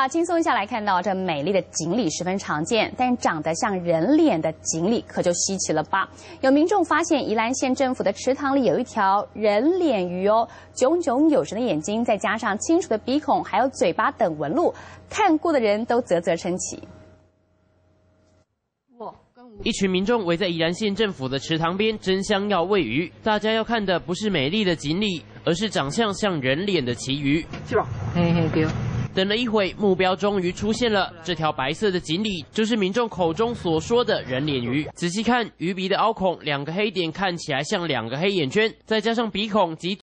好，轻松一下来看到这美丽的锦鲤十分常见，但长得像人脸的锦鲤可就稀奇了吧？有民众发现宜兰县政府的池塘里有一条人脸鱼哦，炯炯有神的眼睛，再加上清楚的鼻孔，还有嘴巴等纹路，看过的人都啧啧称奇。一群民众围在宜兰县政府的池塘边争相要喂鱼，大家要看的不是美丽的锦鲤，而是长相像人脸的旗鱼。是吧？嘿嘿对。等了一会，目标终于出现了。这条白色的锦鲤，就是民众口中所说的人脸鱼。仔细看，鱼鼻的凹孔，两个黑点看起来像两个黑眼圈，再加上鼻孔及。